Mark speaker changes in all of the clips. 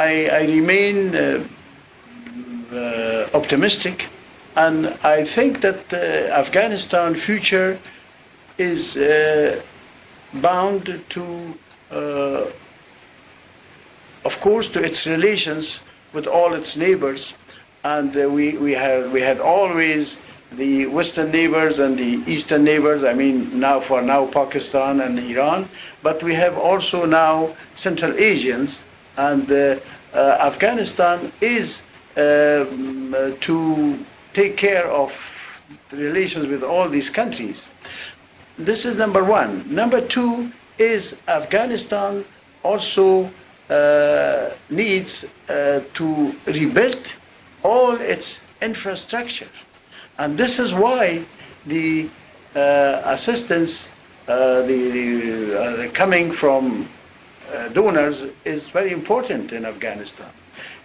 Speaker 1: I, I remain uh, uh, optimistic, and I think that Afghanistan future is uh, bound to, uh, of course, to its relations with all its neighbors, and uh, we we had we had always the western neighbors and the eastern neighbors. I mean, now for now Pakistan and Iran, but we have also now Central Asians, and uh, uh, Afghanistan is um, uh, to take care of relations with all these countries. This is number one. Number two is Afghanistan also uh, needs uh, to rebuild all its infrastructure. And this is why the uh, assistance the, the coming from donors is very important in Afghanistan.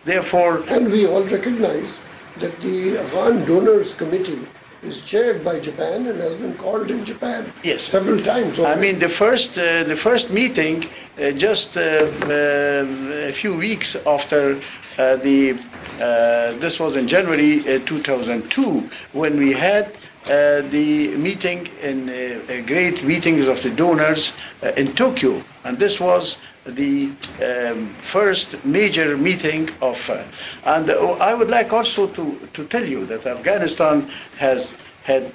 Speaker 1: Therefore,
Speaker 2: And we all recognize that the Afghan Donors Committee is chaired by Japan and has been called in Japan
Speaker 1: Yes.
Speaker 2: several times.
Speaker 1: I mean, the first, uh, the first meeting, uh, just uh, uh, a few weeks after uh, the, uh, this was in January uh, 2002, when we had uh, the meeting in uh, uh, great meetings of the donors uh, in Tokyo, and this was the um, first major meeting of, uh, and I would like also to, to tell you that Afghanistan has had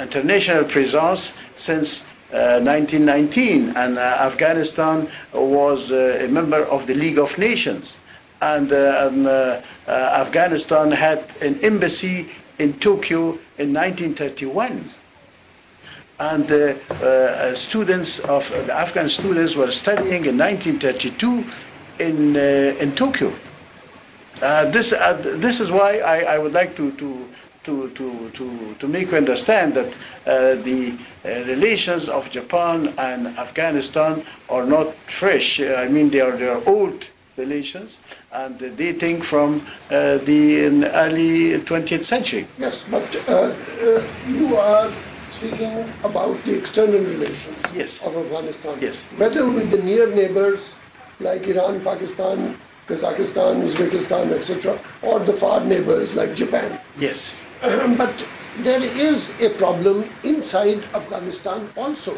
Speaker 1: international presence since uh, 1919, and uh, Afghanistan was uh, a member of the League of Nations. And, uh, Afghanistan had an embassy in Tokyo in 1931 and uh, uh, students of the Afghan students were studying in 1932 in uh, in Tokyo. Uh, this uh, this is why I, I would like to to. To, to, to, to make you understand that uh, the uh, relations of Japan and Afghanistan are not fresh. Uh, I mean, they are, they are old relations and dating from uh, the early 20th century.
Speaker 2: Yes, but uh, uh, you are speaking about the external relations
Speaker 1: Yes.
Speaker 2: of Afghanistan.
Speaker 1: Yes.
Speaker 2: Whether with the near neighbors like Iran, Pakistan, Kazakhstan, Uzbekistan, etc., or the far neighbors like Japan.
Speaker 1: Yes.
Speaker 2: but there is a problem inside Afghanistan also,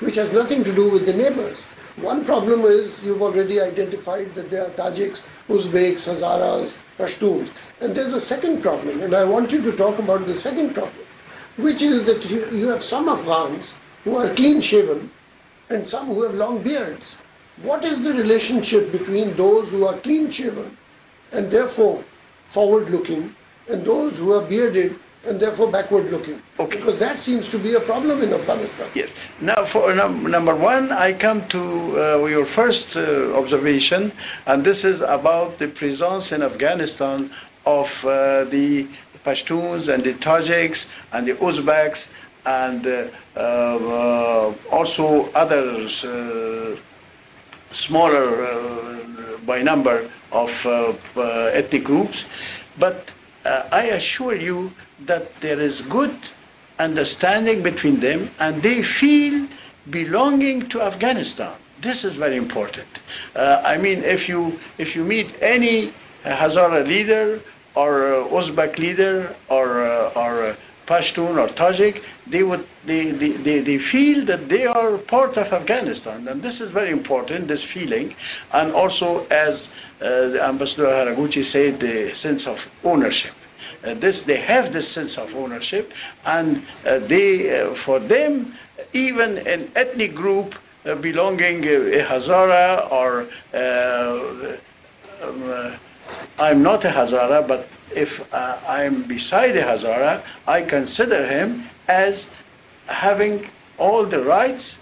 Speaker 2: which has nothing to do with the neighbors. One problem is you've already identified that there are Tajiks, Uzbeks, Hazaras, Pashtuns. And there's a second problem, and I want you to talk about the second problem, which is that you, you have some Afghans who are clean shaven and some who have long beards. What is the relationship between those who are clean shaven and therefore forward looking and those who are bearded and therefore backward looking?
Speaker 1: Okay.
Speaker 2: Because that seems to be a problem in Afghanistan.
Speaker 1: Yes. Now, for num- number one, I come to uh, your first uh, observation, and this is about the presence in Afghanistan of uh, the Pashtuns and the Tajiks and the Uzbeks and uh, uh, also others, uh, smaller uh, by number of uh, uh, ethnic groups. But uh, I assure you that there is good understanding between them and they feel belonging to Afghanistan. This is very important. Uh, I mean, if you, if you meet any Hazara leader or uh, Uzbek leader or, uh, or uh, Pashtun or Tajik, they would they, they, they, they feel that they are part of Afghanistan, and this is very important. This feeling, and also as uh, the Ambassador Haraguchi said, the sense of ownership. Uh, this they have this sense of ownership, and uh, they uh, for them even an ethnic group uh, belonging uh, Hazara or um, I'm not a Hazara, but if uh, I'm beside a Hazara, I consider him as having all the rights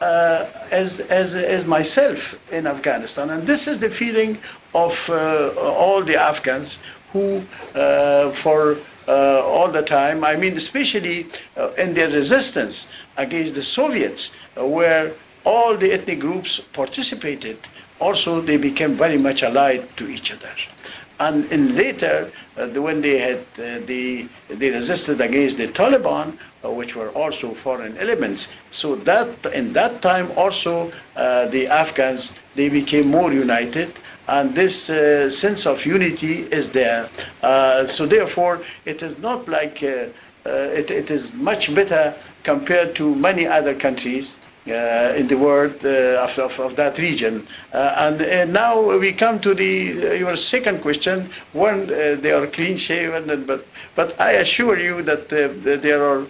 Speaker 1: uh, as, as, as myself in Afghanistan. And this is the feeling of uh, all the Afghans who, uh, for uh, all the time, I mean, especially uh, in their resistance against the Soviets, where all the ethnic groups participated, also they became very much allied to each other. And in later, uh, when they had uh, the, they resisted against the Taliban, uh, which were also foreign elements. So that in that time also uh, the Afghans they became more united, and this uh, sense of unity is there. Uh, so therefore, it is not like it, it is much better compared to many other countries. Uh, in the world uh, of, of, that region. Uh, and now we come to the your second question. One, they are clean shaven, but but I assure you that there are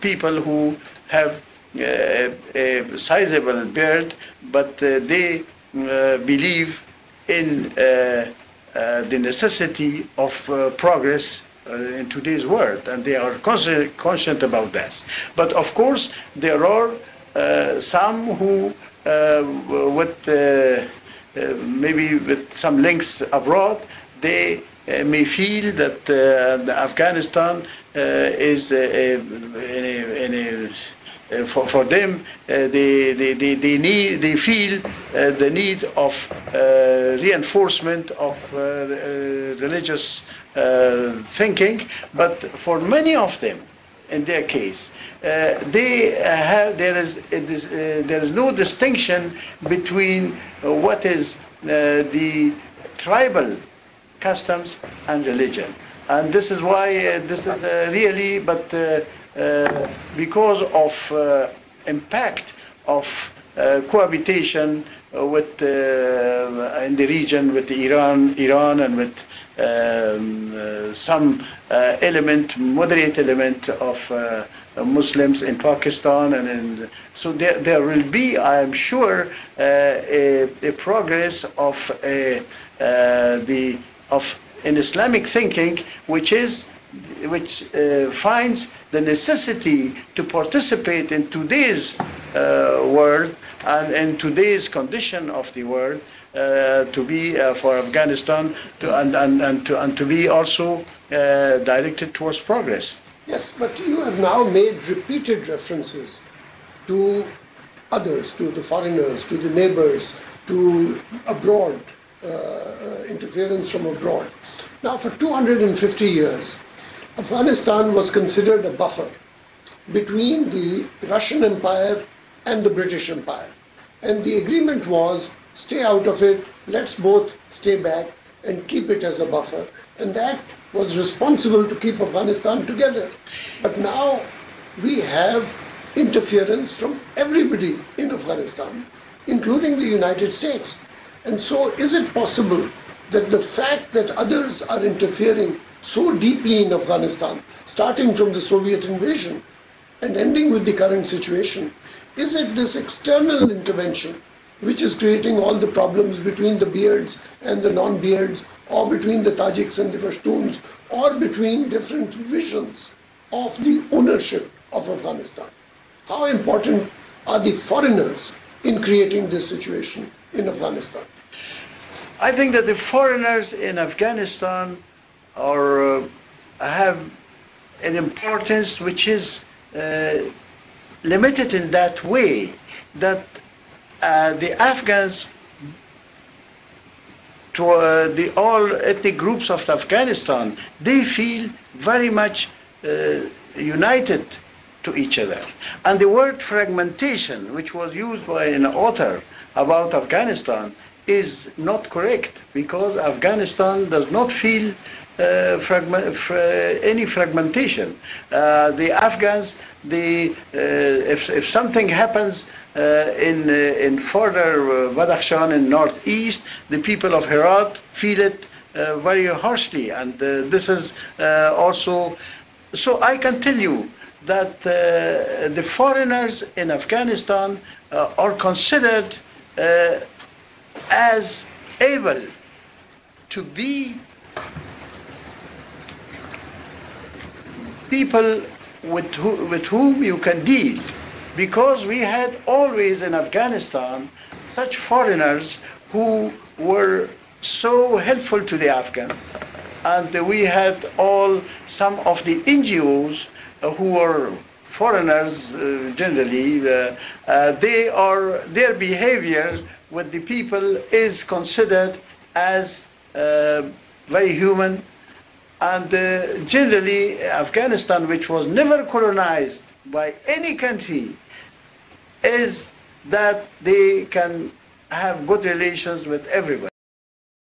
Speaker 1: people who have a sizable beard, but they believe in the necessity of progress uh, in today's world, and they are conscious about that. But of course, there are uh, some who, uh, with uh, uh, maybe with some links abroad, they uh, may feel that Afghanistan is a, in a uh, for, for them, uh, they, they, they, they, need, they feel uh, the need of reinforcement of religious thinking, but for many of them, in their case. Uh, they uh, have there is uh, uh, there is no distinction between uh, what is uh, the tribal customs and religion, and this is why this is really, but because of impact of cohabitation with in the region with Iran, Iran, and with um, uh, some uh, element, moderate element of uh, Muslims in Pakistan, and in, so there, there will be, I am sure, a, a, progress of a, the of an Islamic thinking, which is which uh, finds the necessity to participate in today's uh, world and in today's condition of the world to be uh, for Afghanistan to, and, and, and, to, and to be also uh, directed towards progress.
Speaker 2: Yes, but you have now made repeated references to others, to the foreigners, to the neighbors, to abroad, uh, uh, interference from abroad. Now, for 250 years, Afghanistan was considered a buffer between the Russian Empire and the British Empire. And the agreement was stay out of it, let's both stay back and keep it as a buffer. And that was responsible to keep Afghanistan together. But now we have interference from everybody in Afghanistan, including the United States. And so is it possible that the fact that others are interfering so deeply in Afghanistan, starting from the Soviet invasion and ending with the current situation, is it this external intervention which is creating all the problems between the beards and the non-beards, or between the Tajiks and the Pashtuns, or between different visions of the ownership of Afghanistan. How important are the foreigners in creating this situation in Afghanistan?
Speaker 1: I think that the foreigners in Afghanistan are, uh, have an importance which is uh, limited in that way that uh, the Afghans to uh, the all ethnic groups of Afghanistan, they feel very much uh, united to each other. And the word fragmentation, which was used by an author about Afghanistan, is not correct because Afghanistan does not feel uh, fragment, any fragmentation. Uh, the Afghans, the, uh, if, if something happens uh, in, uh, in further Badakhshan in northeast, the people of Herat feel it very harshly. And this is also, so I can tell you that the foreigners in Afghanistan are considered as able to be people with, who, with whom you can deal. Because we had always in Afghanistan such foreigners who were so helpful to the Afghans. And we had all some of the NGOs who were foreigners uh, generally uh, uh, they are their behavior with the people is considered as uh, very human, and generally Afghanistan, which was never colonized by any country, is that they can have good relations with everybody.